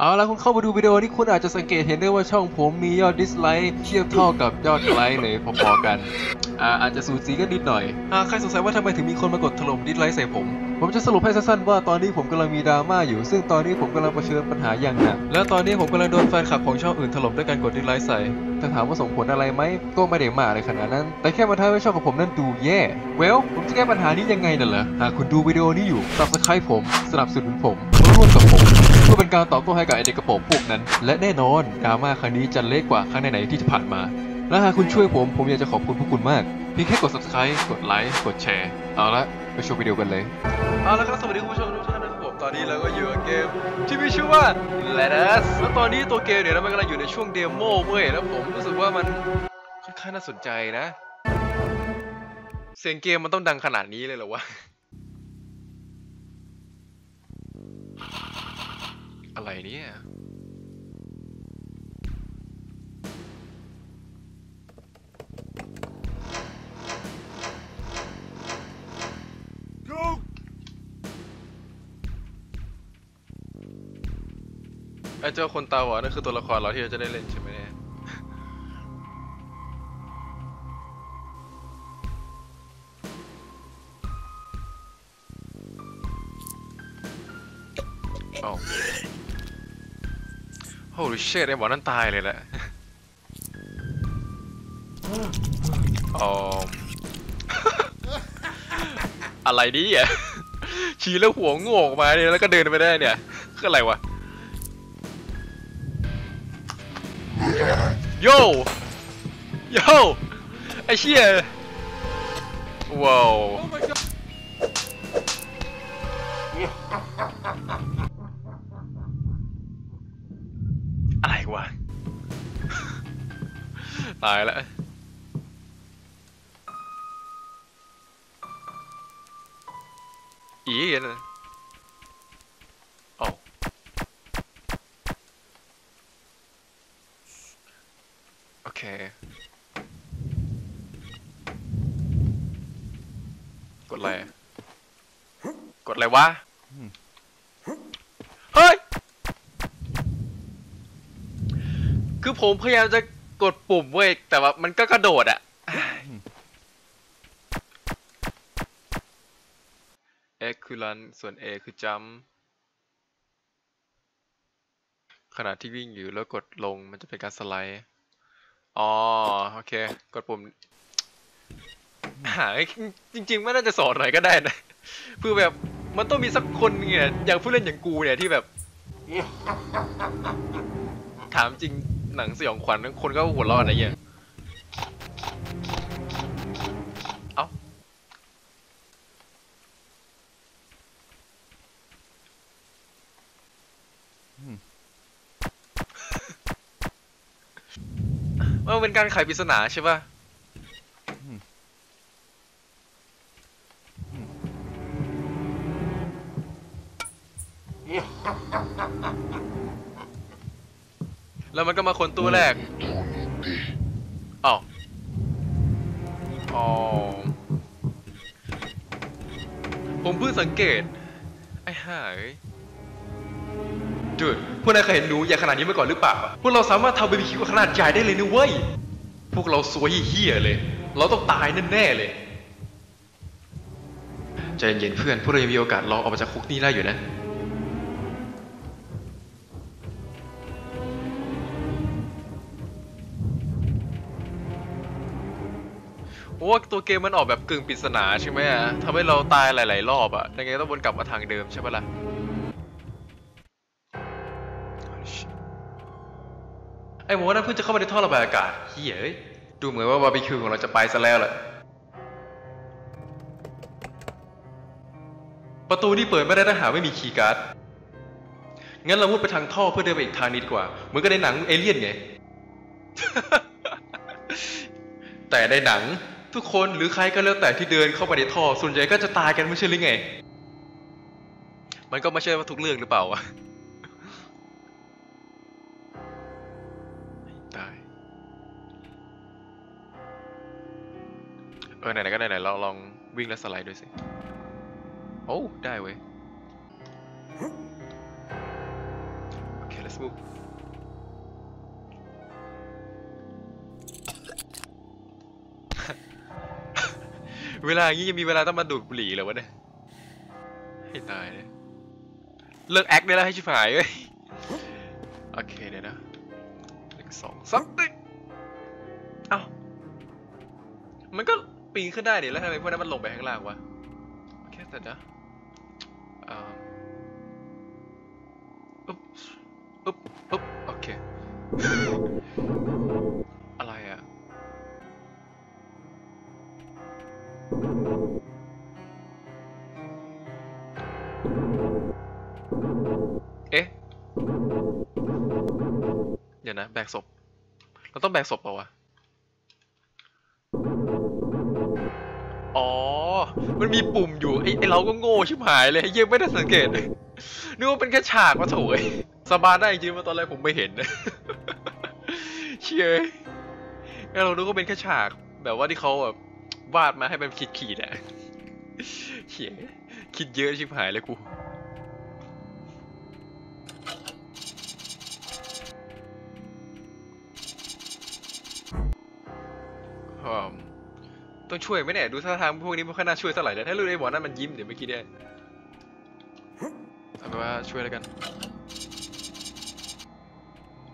เอาละคุณเข้ามาดูวิดีโอนี้คุณอาจจะสังเกตเห็นได้ว่าช่องผมมียอด dislike เทียบเท่ากับยอดไลค์เลยพอๆกัน อ่าอาจจะสูสีกันนิดหน่อยหากใครสงสัยว่าทำไมถึงมีคนมากดถล่ม dislike ใส่ผม ผมจะสรุปให้สั้นๆว่าตอนนี้ผมกำลังมีดราม่าอยู่ ซึ่งตอนนี้ผมกำลังเผชิญปัญหาอย่างหนัก และตอนนี้ผมกำลังโดนแฟนคลับของช่องอื่นถล่มด้วยการกด dislike ใส่แต่ถามว่าส่งผลอะไรไหมก็ไม่ได้มากเลยขนาดนั้น แต่แค่มาทำให้ช่องของผมนั้นดูแย่ well ผมจะแก้ปัญหานี้ยังไงน่ะเหรอ หากคุณดูวิดีโอนี้อยู่ subscribe ผม สนับสนุนผมร่วมกับผม เป็นการตอบโต้ให้กับไอเด็กกระโปรงพวกนั้น และแน่นอนดราม่าครั้งนี้จะเล็กกว่าครั้งไหนๆที่จะผ่านมา และหากคุณช่วยผม ผมอยากจะขอบคุณพวกคุณมากเพียงแค่กด subscribe กดไลค์กดแชร์เอาละไปชมวิดีโอกันเลยเอาละครับสวัสดีคุณผู้ชมทุกท่านนะครับผมตอนนี้เราก็อยู่กับเกม ที่มีชื่อว่า Let Us แล้วตอนนี้ตัวเกมเนี่ยมันกำลังอยู่ในช่วงเดโมเว้ยแล้วผมรู้สึกว่ามันค่อนข้างน่าสนใจนะ เสียงเกมมันต้องดังขนาดนี้เลยเหรอวะ อะไรเนี่ยไอ้เจ้าคนตาหวานนั่นคือตัวละครเราที่เราจะได้เล่นใช่ไหมเนี่ย โอ้ Holy shit ไอ้หมอนั่นตายเลยแหละอ๋ออะไรดีอะชี้แล้วหัวงอกมาเนี่ยแล้วก็เดินไปได้เนี่ยคืออะไรวะโยโยไอเชี่ยว้าว ตายแล้วอีกันนะโอ้โอเค กดอะไร กดอะไรวะ เฮ้ย คือผมพยายามจะ กดปุ่มเว้ยแต่ว่ามันก็กระโดดอะ X คือ run ส่วน A คือ jump ขณะที่วิ่งอยู่แล้วกดลงมันจะเป็นการสไลด์ อ๋อ โอเค กดปุ่มหาจริง ๆ ไม่น่าจะสอนหน่อยก็ได้นะเพื่อแบบมันต้องมีสักคนเนี่ยอย่างผู้เล่นอย่างกูเนี่ยที่แบบ ถามจริง หนังสยองขวัญคนก็หัวเราะอะไรเงี้ยเอ้ามันเป็นการไขปริศนาใช่ป่ะ แล้วมันก็มาคนตู้แรกอ้าวอ๋อผมเพิ่งสังเกต ไอ้ห่าเอ้ยจุดพวกนายเคยเห็นหนูใหญ่ขนาดนี้มาก่อนหรือเปล่า พวกเราสามารถทำเบบีคิวขนาดใหญ่ได้เลยนะเว้ย พวกเราสวยเฮี้ยๆเลย เราต้องตายแน่ๆเลยใจเย็นๆเพื่อน พวกเรายังมีโอกาสลองออกมาจากคุกนี้ได้อยู่นะ โอ้ตัวเกมมันออกแบบกึ่งปริศนาใช่ไหมอะทำให้เราตายหลาย ๆ รอบอะยังไงต้องวนกลับมาทางเดิมใช่ปะล่ะไอ้หมอนั่นเพิ่งจะเข้ามาในท่อระบายอากาศเฮ้ยดูเหมือนว่าบาร์บีคิวของเราจะไปซะแล้วแหละประตูนี่เปิดไม่ได้ถ้าหาไม่มีคีย์การ์ด งั้นเรามุดไปทางท่อเพื่อเดินไปอีกทางนี้ดีกว่า เหมือนกับในหนังเอเลี่ยนไง แต่ในหนัง ทุกคนหรือใครก็แล้วแต่ที่เดินเข้าไปในท่อ ส่วนใหญ่ก็จะตายกันไม่ใช่หรือไง มันก็ไม่ใช่ว่าทุกเรื่องหรือเปล่าวะตายเออไหนๆก็ไหนๆเราลองวิ่งและสไลด์ด้วยสิ โอ้ได้เว้ยโอเค let's Facebook เวลาอย่างนี้ยังมีเวลาต้องมาดูดบุหรี่เหรอวะเนี่ยให้ตายเลยเลิกแอคได้แล้วให้ชิบหายเว้ยโอเคเดี๋ยวนะหนึ่งสองสามติเอ้ามันก็ปีนขึ้นได้ดิแล้วทำไมพวกนั้นมันลงไปข้างล่างวะโอเคแต่นะ เอ๊ะ เดี๋ยวนะ แบกศพ เราต้องแบกศพเปล่าวะ อ๋อ มันมีปุ่มอยู่ ไอ้ไอเราก็โง่ชิบหายเลยยังไม่ได้สังเกตเลยนึกว่าเป็นแค่ฉากมาโถยสบายได้จริงๆว่าตอนแรกผมไม่เห็นเชี่ยแล้วเรานึกว่าเป็นแค่ฉากแบบว่าที่เขาแบบ วาดมาให้มันขีดขีดๆอะเชี่ยคิดเยอะชิบหายเลยกูอืมต้องช่วยไหมเนี่ยดูท่าทางพวกนี้ไม่ค่อยน่าช่วยเท่าไหร่นะถ้ารู้ไอ้หมอนั่นมันยิ้มเดี๋ยวเมื่อกี้เนี่ยเอาเป็นว่าช่วยแล้วกัน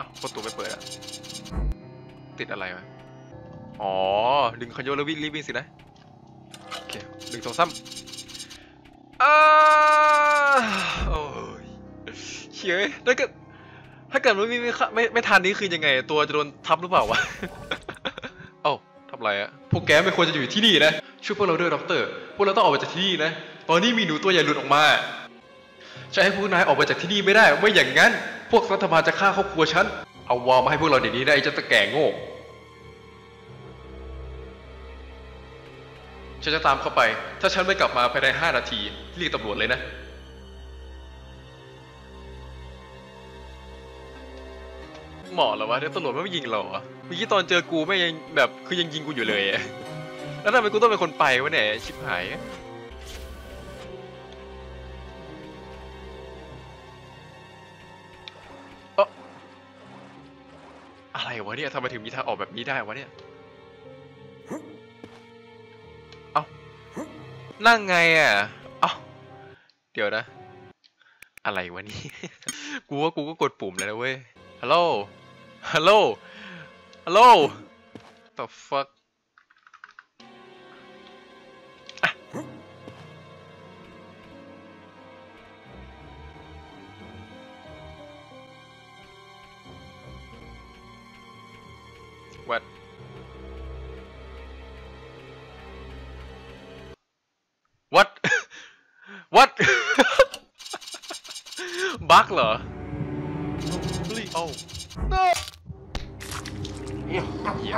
อ้าวประตูไม่เปิดอะติดอะไรมา อ๋อ ดึงคันโยกแล้ววิ่งรีบวิ่งสินะ โอเคหนึ่งสองสามอ้าโอ้ยเชี่ยถ้าเกิดถ้าเกิดไม่ไม่ไม่ไม่ทันนี้คือยังไง ตัวจะโดนทับหรือเปล่าวะ เอ้าทำไรอะพวกแกไม่ควรจะอยู่ที่นี่นะ ช่วยพวกเราด้วยด็อกเตอร์ พวกเราต้องออกไปจากที่นี่นะ ตอนนี้มีหนูตัวใหญ่หลุดออกมาจะให้พวกนายออกไปจากที่นี่ไม่ได้ ไม่อย่างนั้น พวกรัฐบาลจะฆ่าครอบครัวฉัน เอาวอลมาให้พวกเราเดี๋ยวนี้นะไอ้เจ้าตะแก่โง่ ฉันจะตามเข้าไป ถ้าฉันไม่กลับมาภายในห้านาทีเรียกตำรวจเลยนะหมอเหรอวะเดี๋ยวตำรวจไม่มายิงเราเหรอเมื่อกี้ตอนเจอกูไม่ยังแบบคือยังยิงกูอยู่เลยอะแล้วทำไมกูต้องเป็นคนไปวะเนี่ยชิบหายอะเอ้ออะไรวะเนี่ยทำไมถึงมีทางออกแบบนี้ได้วะเนี่ย นั่งไงอะเอ้าเดี๋ยวนะ อะไรวะนี่ กูว่ากูก็กดปุ่มแล้วนะเว้ย ฮัลโหล ฮัลโหล ฮัลโหล the fuck เหรอ Holy oh no เหี้ย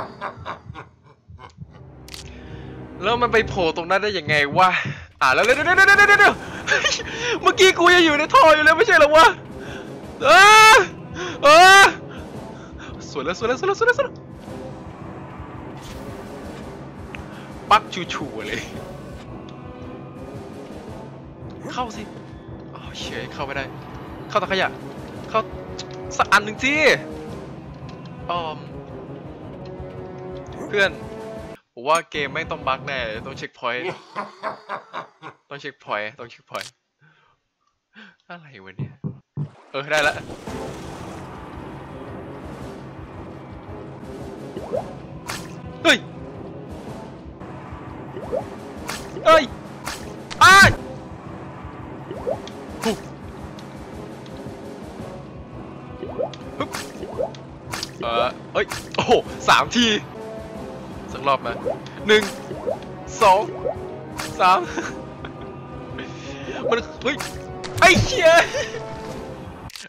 แล้วมันไปโผล่ตรงนั้นได้ยังไงวะ อ่าแล้วเดี๋ยวเดี๋ยวเดี๋ยวเดี๋ยวเดี๋ยวเมื่อกี้กูยังอยู่ในท่ออยู่เลยไม่ใช่เหรอวะเออเออสวยแล้วสวยแล้วสวยแล้วสวยแล้วสวยแล้วปักชูชูๆเลย เข้าสิ อ๋อเฉยเข้าไม่ได้ เข้าตะขยะ เข้าสักอันหนึ่งสิอ๋อม เพื่อนผมว่าเกมไม่ต้องบั๊กแน่ ต้องเช็คพอยต์ ต้องเช็คพอยต์ ต้องเช็คพอยต์ อะไรวะเนี่ย เออ ได้ละเฮ้ย เอ้ย สามทีสักรอบมาหนึ่งสองสามมันเฮ้ยไอ้เชี่ย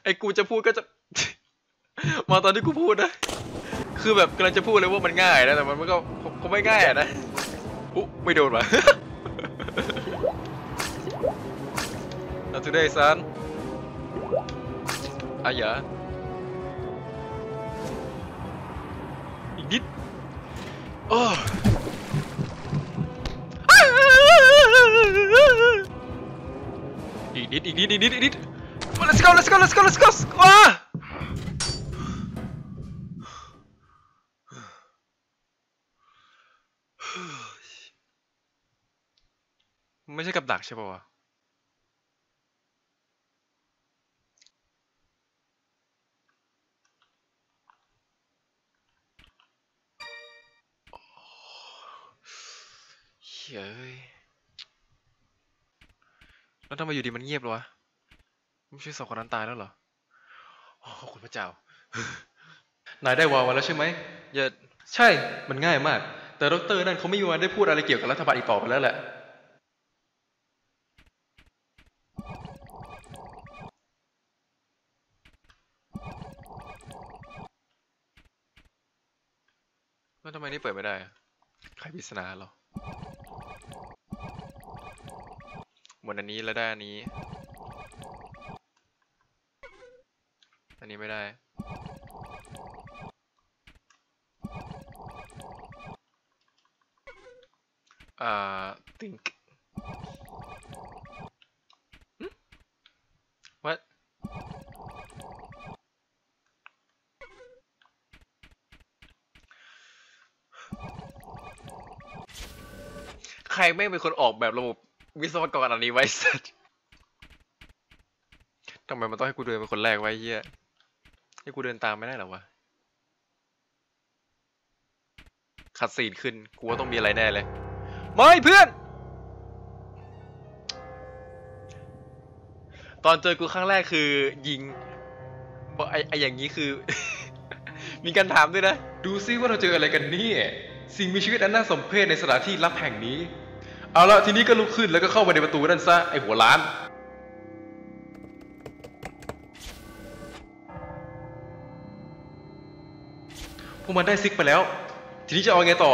ไอ้กูจะพูดก็จะ มาตอนที่กูพูดนะคือแบบกำลังจะพูดเลยว่ามันง่ายนะแต่มันก็คงไม่ง่ายนะอุ๊ไม่โดนว่ะ Not today son อายะ Oh. Didit, didit, didit. Let's go, let's go, let's go, let's go. Wah. ไม่ใช่กับดักใช่ป่าวะ เฮ้ยแล้วทำไมอยู่ดีมันเงียบเลยวะไม่ใช่สองคนนั้นตายแล้วเหรอโอ้ขอบคุณพระเจ้า นายได้วาวมาแล้วใช่ไหมอย่าใช่ มันง่ายมาก แต่ดรนั่นเขาไม่มีวันได้พูดอะไรเกี่ยวกับรัฐบาลอีกต่อไปแล้วแหละ แล้วทำไมนี่เปิดไม่ได้อะใครปริศนาเหรอ หมดอันนี้แล้วได้อันนี้ อันนี้ไม่ได้ อ่า think what ใครแม่งเป็นคนออกแบบระบบ วิศวกรอันนี้ไว้สัสทำไมมันต้องให้กูเดินเป็นคนแรกไว้เฮียให้กูเดินตามไม่ได้หรอวะคัดซีนขึ้น กูว่าต้องมีอะไรแน่เลย ไม่เพื่อน ตอนเจอกูครั้งแรกคือ ยิงบอกไอไออย่างนี้คือ มีการถามด้วยนะ ดูซิว่าเราเจออะไรกันนี่ สิ่งมีชีวิตอันน่าสมเพชในสถานที่ลับแห่งนี้ เอาละทีนี้ก็ลุกขึ้นแล้วก็เข้ามาในประตูนั่นซะไอหัวล้าน พวกมันได้ซิกไปแล้ว ทีนี้จะเอาไงต่อ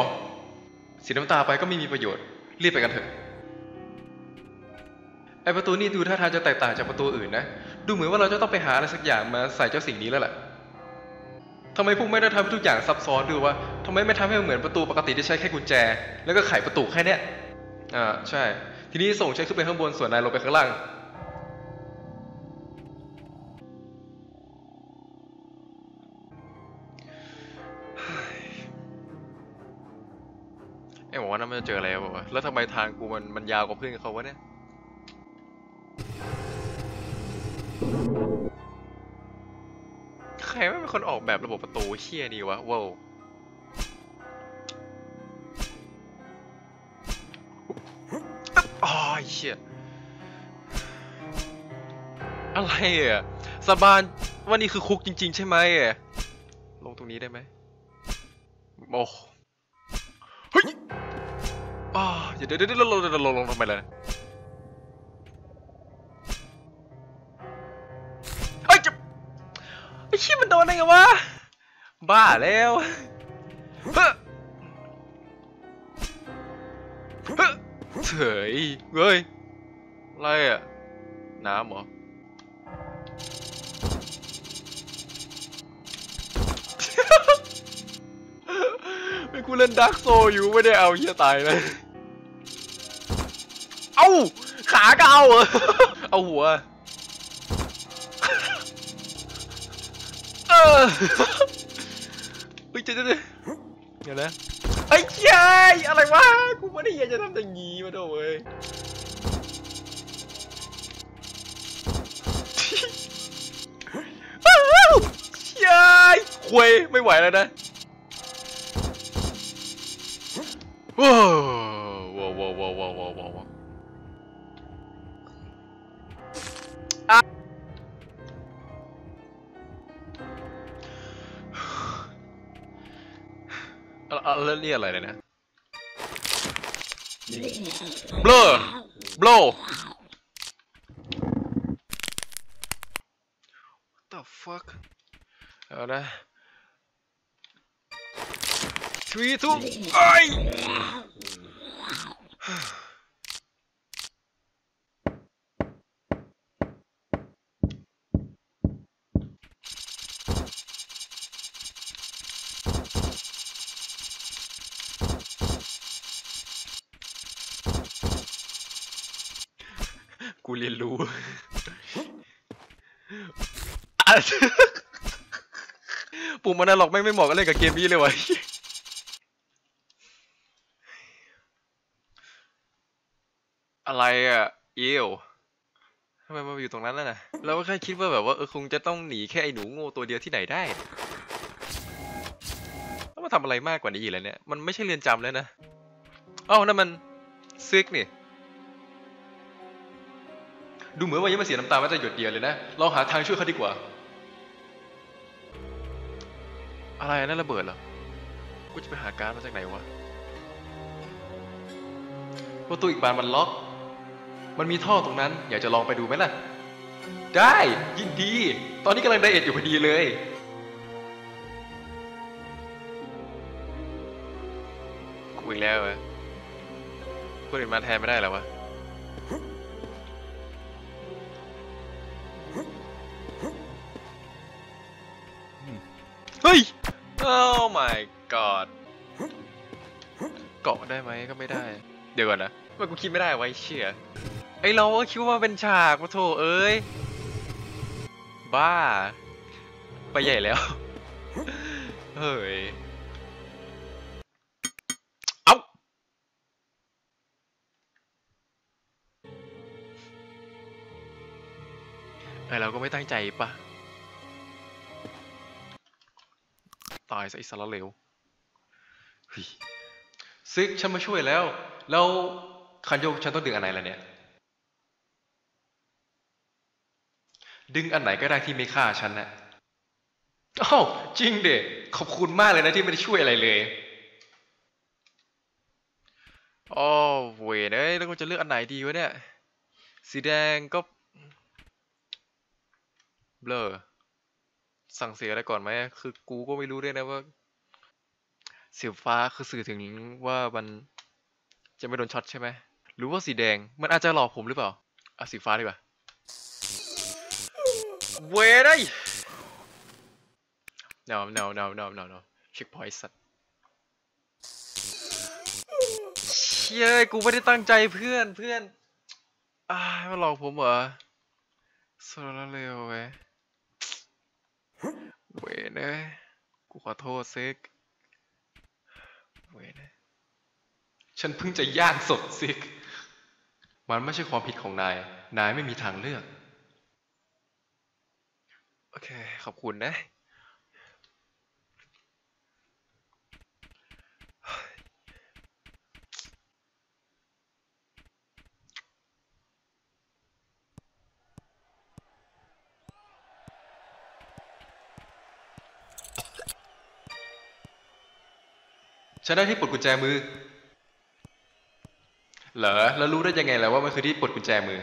เสียน้ำตาไปก็ไม่มีประโยชน์รีบไปกันเถอะไอประตูนี่ดูท่าทางจะแตกต่างจากประตูอื่นนะ ดูเหมือนว่าเราจะต้องไปหาอะไรสักอย่างมาใส่เจ้าสิ่งนี้แล้วแหละทำไมพวกไม่ได้ทำทุกอย่างซับซ้อนด้วยวะทำไมไม่ทำให้มันเหมือนประตูปกติที่ใช้แค่กุญแจ แล้วก็ไขประตูแค่เนี้ย อ่าใช่ ทีนี้ส่งฉันขึ้นไปข้างบนส่วนนายลงไปข้างล่าง ไอ้บอกว่านั่นมันจะเจออะไรบอกว่าแล้วทำไมทางกูมันมันยาวกว่าเพื่อนเขาวะเนี่ยใครไม่เป็นคนออกแบบระบบประตูเชี่ยดีวะว้าว ชี่ยอะไรอะสาบานว่านี่คือคุกจริง ๆ ใช่ไหมอะลงตรงนี้ได้ไหมโอ้เฮ้ยอ่าเดี๋ยวเดี๋ยวเดี๋ยวลงลงลงลงทำไมล่ะเฮ้ยจะไอ้ชี้ยมันโดนได้ไงวะบ้าแล้วเฮ้อเฮ้อ เฉยเฮ้ยอะไรอะ น้ำเหรอ ไม่กูเล่นดักโซอยู่ไม่ได้เอาเฮียตายเลย เอ้า ขาก็เอาเหรอ เอาหัว เออเฮ้ยเจ๊เจ๊เดี๋ยวนะไอ้เจ้ยอะไรวะ กูไม่ได้อยากจะทำอย่งี้มาโดเว้ยอ้าวเย้ยควยไม่ไหวแล้วนะว้าวว้าวว้าวว้าวว้าวว้าวว้าวอะอะอะแล้วนี่อะไรเนี่ยนะ blur blow what the fuck เอาน เรียนรู้ปุ่มมันน่ะหรอกไม่ไม่เหมาะกับเล่นกับเกมนี้เลยวะอะไรอะเอวทำไมมาอยู่ตรงนั้นล่ะนะเราก็แค่คิดว่าแบบว่าเออคงจะต้องหนีแค่ไอ้หนูโง่ตัวเดียวที่ไหนได้แล้วมาทำอะไรมากกว่านี้อีกแล้วเนี่ย มันไม่ใช่เรียนจำแล้วนะอ้าวนั่นมันซิกนี่ ดูเหมือนว่ายังไม่เสียน้ำตาแม้แต่หยดเดียวเลยนะเราหาทางช่วยเขาดีกว่า อะไรนั่นระเบิดเหรอกูจะไปหาการมาจากไหนวะประตูอีกบานมันล็อก มันมีท่อตรงนั้น อยากจะลองไปดูไหมล่ะ ได้ยินดี ตอนนี้กำลังไดเอทอยู่พอดีเลยกูอีกแล้วเหรอคนอื่นมาแทนไม่ได้แล้ววะ ฮ้ย Oh my god เกาะได้ไหมก็ไม่ได้ เดี๋ยวก่อนนะมันกูคิดไม่ได้ไว้เชี่ยไอเราก็คิดว่าเป็นฉากมาโถเอ้ย บ้า ไปใหญ่แล้ว เฮ้ย เอาไอเราก็ไม่ตั้งใจปะ ตายซะไอิสระเลวเฮ้ยซิกฉันมาช่วยแล้ว แล้วคันโยกฉันต้องดึงอันไหนล่ะเนี่ย ดึงอันไหนก็ได้ที่ไม่ฆ่าฉันนะอ้าวจริงเด็ขอบคุณมากเลยนะที่ไม่ได้ช่วยอะไรเลยอ๋อเวยเอ้ยแล้วกูจะเลือกอันไหนดีวะเนี่ย สีแดงก็เบลอ สั่งเสียอะไรก่อนไหมคือกูก็ไม่รู้ด้วยนะว่าสีฟ้าคือสื่อถึงว่ามันจะไม่โดนช็อตใช่ไหมหรือว่าสีแดงมันอาจจะหลอกผมหรือเปล่าอะสีฟ้าดีกว่าเว้ยได้ no no no no no no เช็คพอยต์สัตว์เชี่ยกูไม่ได้ตั้งใจเพื่อนเพื่อนอ่ามาหลอกผมเหรอโซลาเร็วเว้ย เวยนะ กูขอโทษซิกเวยนะ ฉันเพิ่งจะย่างสดซิกมันไม่ใช่ความผิดของนาย นายไม่มีทางเลือก โอเค ขอบคุณนะ ฉันได้ที่ปลดกุญแจมือ เหรอ แล้วรู้ได้ยังไงแล้วว่ามันคือที่ปลดกุญแจมือ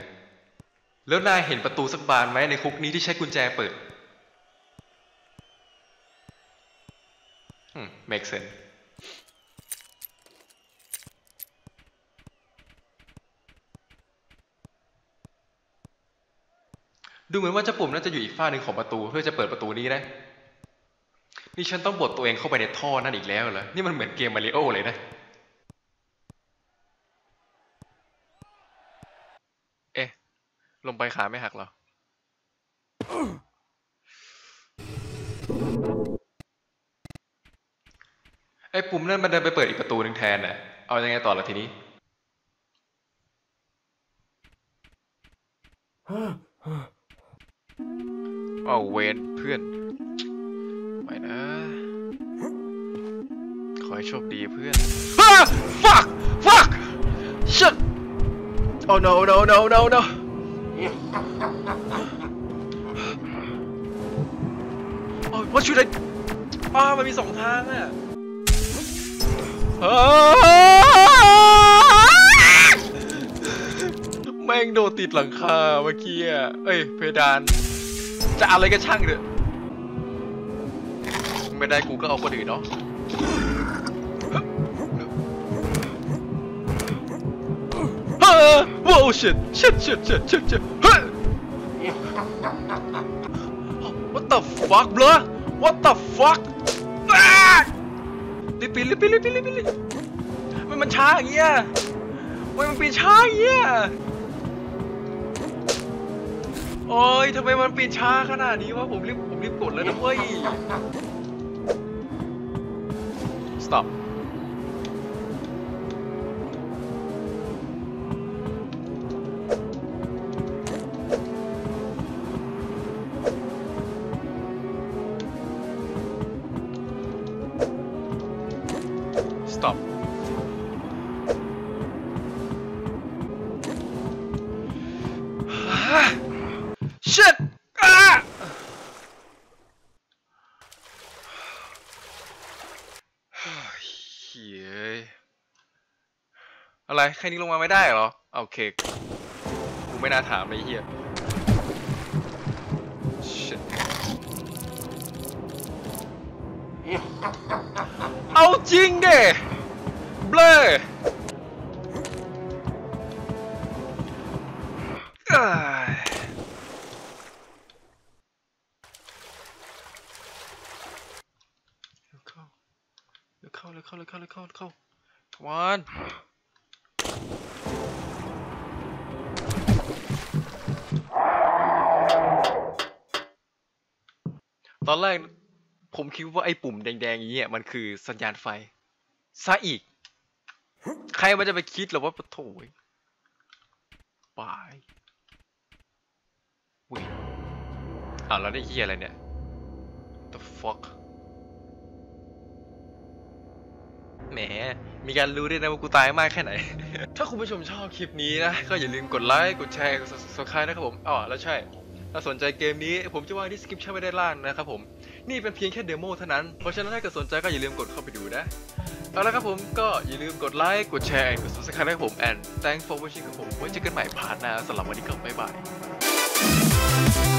แล้วนายเห็นประตูสักบานไหมในคุกนี้ที่ใช้กุญแจเปิดอืม make sense ดูเหมือนว่าเจ้าปุ่มน่าจะอยู่อีกฝ้าหนึ่งของประตูเพื่อจะเปิดประตูนี้นะ นี่ฉันต้องบดตัวเองเข้าไปในท่อนั่นอีกแล้วเหรอ นี่มันเหมือนเกมมาริโอเลยนะ เอ๊ะ ลงไปขาไม่หักเหรอ ไอ้ปุ่มนั่นมันเดินไปเปิดอีกประตูหนึ่งแทนน่ะ เอายังไงต่อละทีนี้เอาเวนเพื่อน อให้โชคดีเพื่อน fuck fuck shit oh no no no no no โอ้ย what should I อ้ามันมีสองทางอะอ้าแม่งโดดติดหลังคาเมื่อกี้อะเอ้ยเพดาน จะอะไรก็ช่างเถอะไม่ได้กูก็เอาคนอื่นเนาะ เฮ้ย wow shit shit shit shit shit shit เฮ้ย what the fuck bro what the fuck อ่ารีบปีนรีบปีนรีบปีนรีบปีนมันมันช้าอย่างเงี้ยทำไมมันปีนช้าอย่างเงี้ยโอ้ยทำไมมันปีนช้าขนาดนี้วะผมรีบผมรีบกดแล้วนะเว้ย stop shit อะเฮ้ยเฮ้ยอะไรแค่นี้ลงมาไม่ได้เหรอโอเคกูไม่น่าถามเลยไอ้เฮีย shit เอาจริงเด้ เลยเข้าเร็วเข้าเร็วเข้าเร็วเข้าเร็วเข้าเร็วเข้า come on ตอนแรกผมคิดว่าไอ้ปุ่มแดงๆอย่างเงี้ยมันคือสัญญาณไฟซะอีก ใครมันจะไปคิดหรอว่าปะโถยบายอุ้ยอ้าวแล้วได้เฮียอะไรเนี่ย the fuck แหม มีการรู้ด้วยนะว่ากูตายมากแค่ไหน ถ้าคุณผู้ชมชอบคลิปนี้นะ ก็อย่าลืมกดไลค์ กดแชร์ กด subscribe นะครับผม อ๋อ แล้วใช่ ถ้าสนใจเกมนี้ ผมจะวาง description ไว้ด้านล่างนะครับผม นี่เป็นเพียงแค่ demo เท่านั้น เพราะฉะนั้นถ้าเกิดสนใจก็อย่าลืมกดเข้าไปดูนะ เอาละครับผมก็อย่าลืมกดไลค์ กดแชร์กด subscribe ให้ผมแอน thanks for watching ครับผมไว้เจอกันใหม่ part หน้าสำหรับวันนี้ก็บ๊ายบาย